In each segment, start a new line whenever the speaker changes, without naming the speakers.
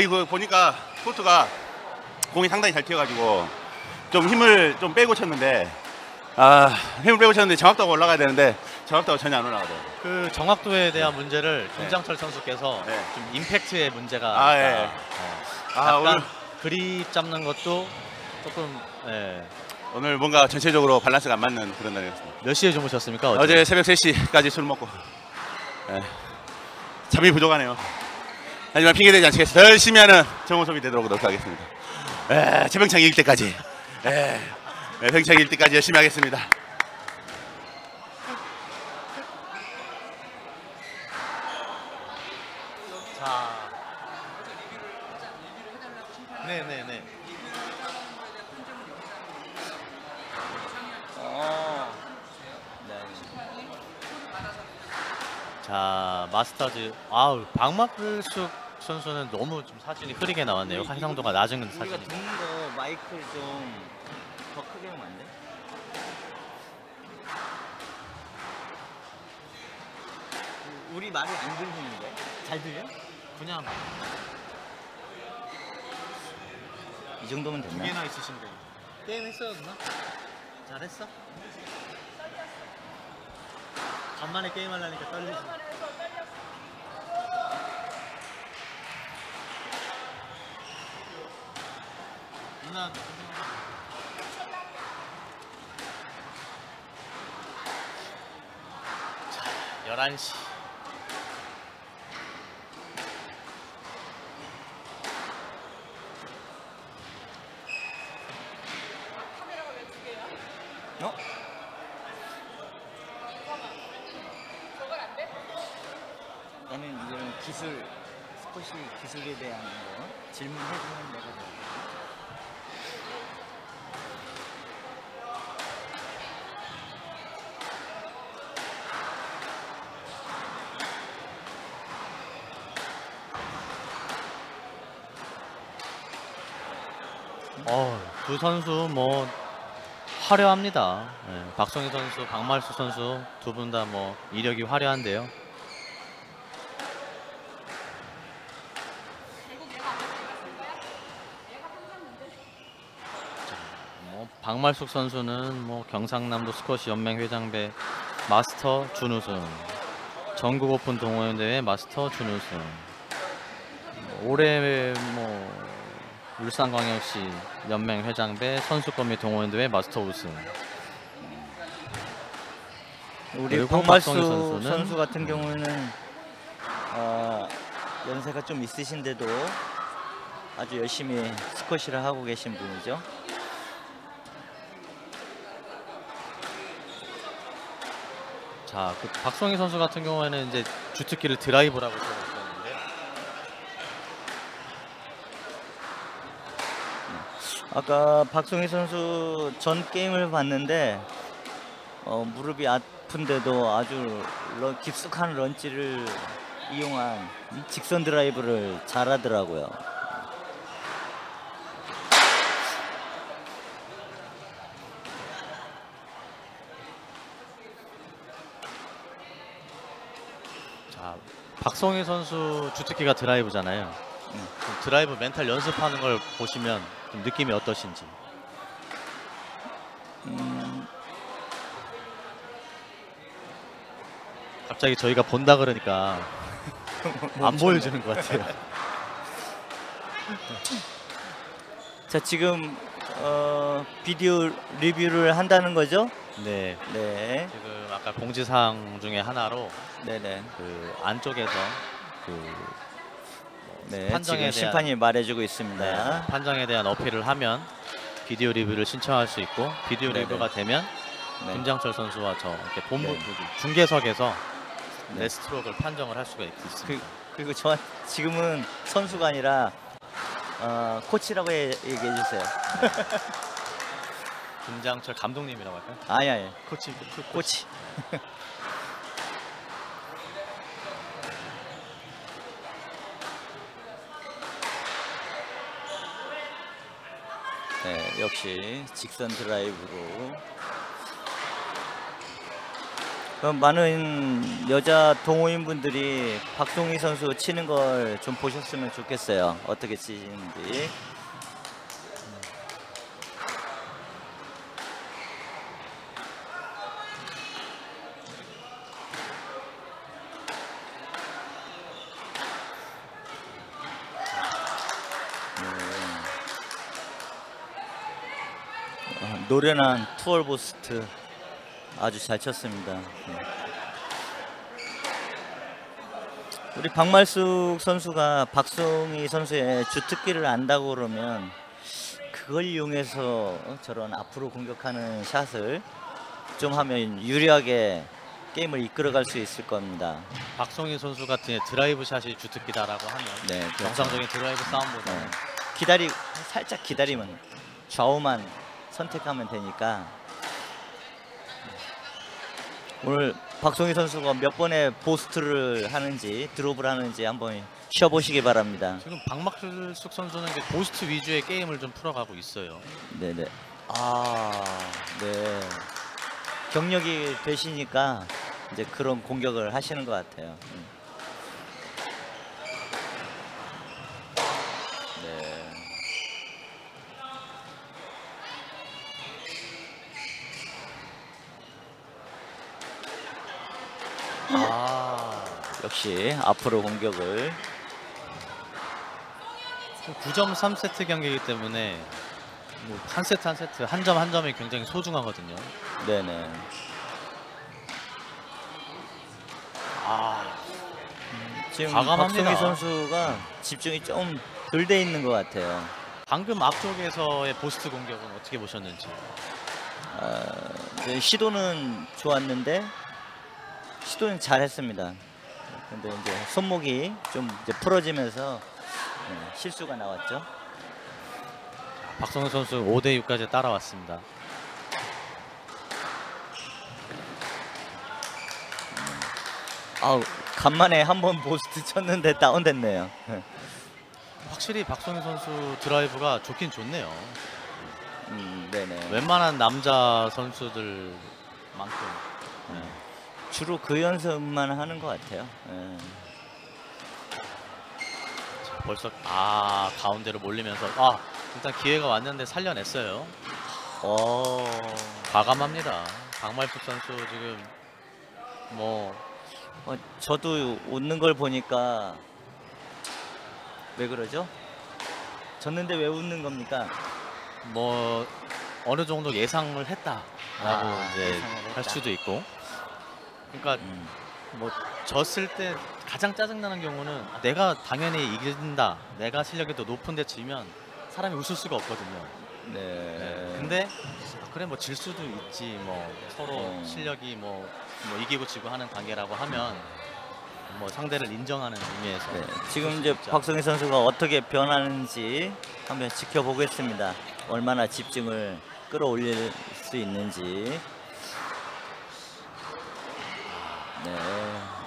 이거 보니까 코트가 공이 상당히 잘 튀어가지고 좀 힘을 좀 빼고 쳤는데 아 힘을 빼고 쳤는데 정확도가 올라가야 되는데 정확도가 전혀 안 올라가더라고요.
그 정확도에 대한 문제를 김장철 선수께서
네.
좀 임팩트의 문제가
아. 예.
어,
아 오늘
그립 잡는 것도 조금 예.
오늘 뭔가 전체적으로 밸런스가 안 맞는 그런 날이었습니다.
몇 시에 주무셨습니까? 어제?
어제 새벽 3시까지 술 먹고 예, 잠이 부족하네요. 하지만 핑계 대지 않겠습니다. 더 열심히 하는 저 모습이 되도록 노력하겠습니다. 에, 최병창 이길 때까지 에, 에, 병창 이길 때까지 열심히 하겠습니다.
자. 네네네.
어. 네.
자 마스터즈 아우 박마플숙 선수는 너무 좀 사진이 흐리게 나왔네요. 해상도가 낮은
우리가
사진이.
듣는 거 마이크를 좀 더 크게 하면 안 돼? 우- 우리 말이 안 들리는데? 잘 들려?
그냥
이 정도면
두
됐나?
개나 있으신데 게임 했어요 누나? 잘했어? 간만에 게임 하려니까 떨리지. 누나. 자, 11시.
어? 나는 이거는 기술, 스포츠 기술에 대한 거 질문해주면 내가 돼.
어, 두 선수 뭐 화려합니다. 예, 박성희 선수, 박말수 선수 두 분 다 뭐 이력이 화려한데요. 자, 뭐 박말숙 선수는 뭐 경상남도 스쿼시 연맹 회장배 마스터 준우승, 전국 오픈 동호회 대회 마스터 준우승. 뭐 올해 뭐 울산광역시 연맹 회장배 선수권미 동호회대회 마스터 우승.
우리 박말수
선수
같은 경우는 어, 연세가 좀 있으신데도 아주 열심히 스쿼시를 하고 계신 분이죠.
자, 그 박성희 선수 같은 경우에는 이제 주특기를 드라이브라고었는데
아까 박성희 선수 전 게임을 봤는데 어, 무릎이 아픈데도 아주 런- 깊숙한 런치를 이용한 이 직선 드라이브를 잘하더라고요.
자, 박성희 선수 주특기가 드라이브잖아요.
음.
그럼 드라이브 멘탈 연습하는 걸 보시면 좀 느낌이 어떠신지.
음,
갑자기 저희가 본다 그러니까 안 보여주는 것 같아요.
자 지금 어, 비디오 리뷰를 한다는 거죠?
네.
네,
지금 아까 공지사항 중에 하나로
네네.
그 안쪽에서 그
네,
판정에
지금
대한-
심판이 말해주고 있습니다.
네, 판정에 대한 어필을 하면 비디오 리뷰를 신청할 수 있고 비디오
네네.
리뷰가 되면
네.
김장철 선수와 저 이렇게 본부
네.
중계석에서
네.
네. 스트로크를 판정을 할 수가 있- 있습니다.
그, 그리고 저 지금은 선수가 아니라 어, 코치라고 해- 얘기해 주세요.
김장철 감독님이라고 할까요?
아니 아니
코치, 그
코치. 네, 역시 직선 드라이브로 그 많은 여자 동호인 분들이 박송희 선수 치는 걸 좀 보셨으면 좋겠어요. 어떻게 치시는지. 노련한 two wall boast 아주 잘 쳤습니다. 네. 우리 박말숙 선수가 박송이 선수의 주특기를 안다고 그러면 그걸 이용해서 저런 앞으로 공격하는 샷을 좀 하면 유리하게 게임을 이끌어갈 수 있을 겁니다.
박송이 선수 같은 드라이브 샷이 주특기다라고 하면
네, 그렇죠.
정상적인 드라이브 싸움보다는
네. 기다리 살짝 기다리면 좌우만 선택하면 되니까 오늘 박송희 선수가 몇 번의 보스트를 하는지 드롭을 하는지 한번 쉬어보시기 바랍니다.
지금 박막숙 선수는 고스트 위주의 게임을 좀 풀어가고 있어요.
네네. 아, 네. 경력이 되시니까 이제 그런 공격을 하시는 것 같아요. 역시 앞으로 공격을
9점 3세트 경기이기 때문에 뭐 한 세트 한 세트 한 점 한 점이 굉장히 소중하거든요.
네네.
아,
지금
과감합니다.
박성희 선수가 집중이 좀 덜 돼 있는 것 같아요.
방금 앞쪽에서의 보스트 공격은 어떻게 보셨는지.
아, 네, 시도는 좋았는데 시도는 잘했습니다. 근데 이제 손목이 좀 이제 풀어지면서 네, 실수가 나왔죠.
박성희 선수 5대 6까지 따라왔습니다.
아우 간만에 한번 보스트 쳤는데 다운됐네요.
확실히 박성희 선수 드라이브가 좋긴 좋네요.
음, 네네.
웬만한 남자 선수들만큼 네.
주로 그 연습만 하는 것 같아요. 네.
자, 벌써 아 가운데로 몰리면서 아 일단 기회가 왔는데 살려냈어요.
어,
과감합니다. 박말숙 선수 지금 뭐
어, 저도 웃는 걸 보니까 왜 그러죠? 졌는데 왜 웃는 겁니까?
뭐 어느 정도 예상을 했다라고
아,
이제
예상을
할
했다.
수도 있고. 그러니까
음,
뭐 졌을 때 가장 짜증나는 경우는 내가 당연히 이긴다. 내가 실력이 더 높은데 지면 사람이 웃을 수가 없거든요.
네.
네. 근데 아, 그래 뭐 질 수도 있지 뭐 서로
어.
실력이 뭐, 뭐 이기고 지고 하는 관계라고 하면 뭐 상대를 인정하는 의미에서
네, 지금
수
이제. 박성희 선수가 어떻게 변하는지 한번 지켜보겠습니다. 얼마나 집중을 끌어올릴 수 있는지. 네.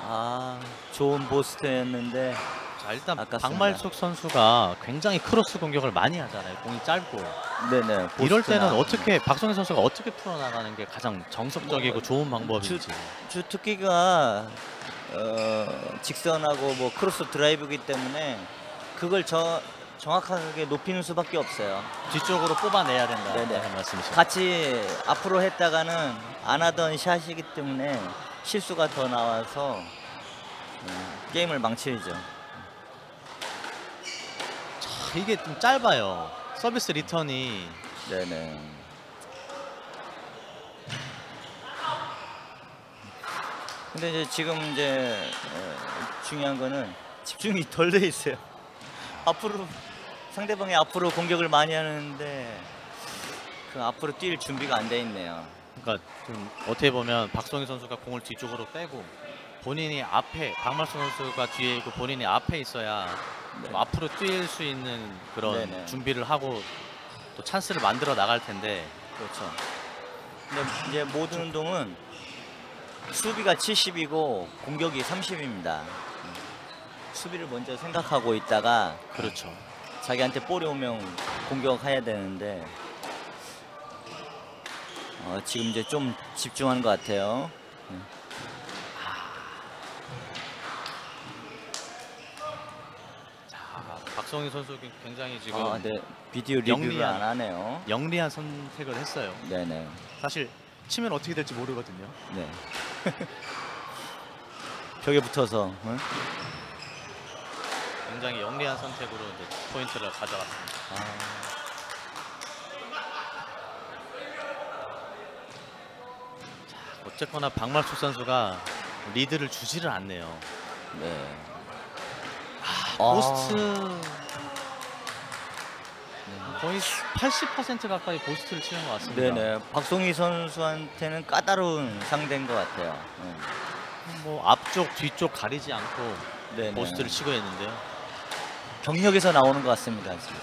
아, 좋은 보스트였는데
자 일단
아깝습니다.
박말숙 선수가 굉장히 크로스 공격을 많이 하잖아요. 공이 짧고
네네.
이럴 때는 어떻게 박성희 선수가 어떻게 풀어나가는 게 가장 정석적이고
뭐,
좋은 방법인지
주 특기가 어, 직선하고 뭐 크로스 드라이브이기 때문에 그걸 저, 정확하게 높이는 수밖에 없어요.
뒤쪽으로 뽑아내야 된다
네네.
는 말씀이시죠.
같이 앞으로 했다가는 안 하던 샷이기 때문에 실수가 더 나와서 음, 게임을 망치죠.
자, 이게 좀 짧아요. 서비스 리턴이
네네. 근데 이제 지금 이제 어, 중요한 거는 집중이 덜 돼 있어요. 앞으로 상대방이 앞으로 공격을 많이 하는데 그 앞으로 뛸 준비가 안 돼 있네요.
그러니까 좀 어떻게 보면 박성희 선수가 공을 뒤쪽으로 빼고 본인이 앞에 박말수 선수가 뒤에 있고 본인이 앞에 있어야 좀 앞으로 뛸 수 있는 그런
네네.
준비를 하고 또 찬스를 만들어 나갈 텐데
그렇죠. 근데 이제 모든 운동은 수비가 70이고 공격이 30입니다. 수비를 먼저 생각하고 있다가
그렇죠.
자기한테 볼이 오면 공격해야 되는데 어, 지금 이제 좀 집중한 것 같아요. 아,
박성희 선수 굉장히 아, 지금
아, 네. 비디오 리뷰를 안 하네요.
영리한 선택을 했어요.
네네.
사실 치면 어떻게 될지 모르거든요.
네. 벽에 붙어서 응?
굉장히 영리한 선택으로 포인트를 가져갔습니다.
아.
어쨌거나 박말숙 선수가 리드를 주지를 않네요.
네.
아,
아.
boast 거의 80% 가까이 boast를 치는 것 같습니다.
네네. 박송이 선수한테는 까다로운 상대인 것 같아요. 네.
뭐 앞쪽 뒤쪽 가리지 않고
네네.
boast를 치고 있는데요.
경력에서 나오는 것 같습니다. 지금.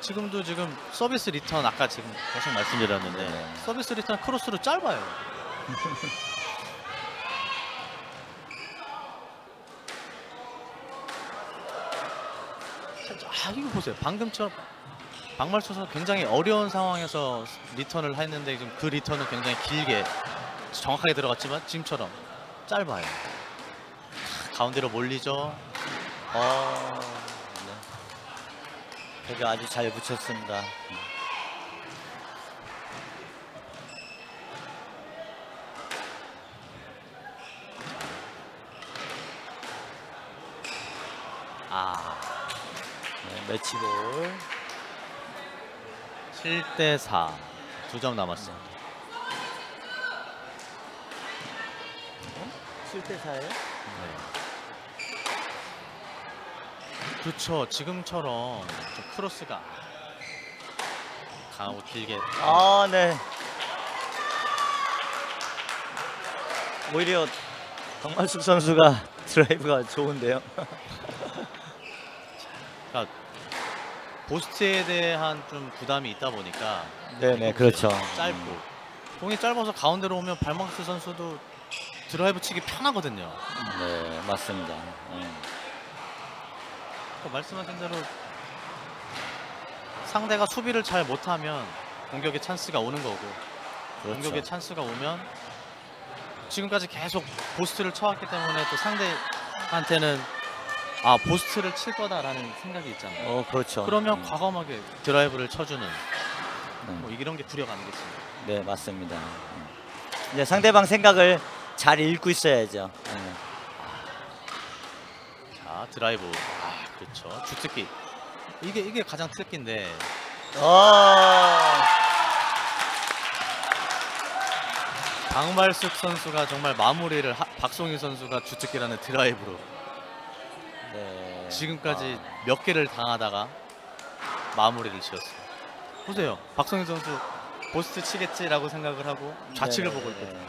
지금도 지금 서비스 리턴 아까 지금 계속 말씀드렸는데
네네.
서비스 리턴 크로스로 짧아요. 아 이거 보세요. 방금처럼 선수 굉장히 어려운 상황에서 리턴을 했는데 지금 그 리턴은 굉장히 길게 정확하게 들어갔지만 지금처럼 짧아요. 가운데로 몰리죠.
어, 네. 벽에 아주 잘 붙였습니다.
아
네, 매치볼.
7대 4. 두 점 남았어요.
7대 4예요?
네. 그렇죠. 지금처럼 좀 크로스가 강하고 길게
아, 네. 오히려 박말숙 선수가 드라이브가 좋은데요.
그러니까 boast에 대한 좀 부담이 있다 보니까
네네, 그렇죠.
짧고 공이 짧아서 가운데로 오면 발막스 선수도 드라이브 치기 편하거든요.
네, 맞습니다. 네.
그러니까 말씀하신 대로 상대가 수비를 잘 못하면 공격의 찬스가 오는 거고
그렇죠.
공격의 찬스가 오면 지금까지 계속 boast를 쳐왔기 때문에 또 상대한테는 아 boast를 칠 거다라는 생각이 있잖아요.
어, 그렇죠.
그러면
음,
과감하게 드라이브를 쳐주는
네.
뭐 이런 게 플레이가 아니겠습니까?
네, 맞습니다. 음. 이제 상대방 생각을 잘 읽고 있어야죠. 네.
자 드라이브 아 그렇죠 주특기 이게 이게 가장 특기인데
어,
강발숙 선수가 정말 마무리를 하- 박송희 선수가 주특기라는 드라이브로
네.
지금까지
아,
몇 개를 당하다가 마무리를 지었어요. 보세요. 박성희 선수 보스트 치겠지라고 생각을 하고 좌측을
네네,
보고 있거든요.
네.